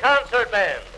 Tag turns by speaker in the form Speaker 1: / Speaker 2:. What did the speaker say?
Speaker 1: Concert Band.